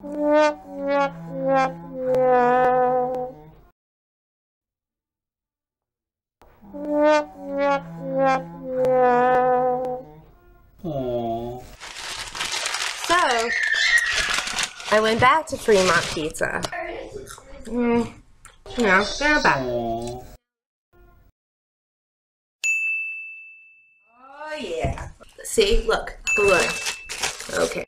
Aww. So, I went back to Fremont Pizza. Mm, you know, they're not bad. Aww. Oh yeah. See, look, balloon. Okay.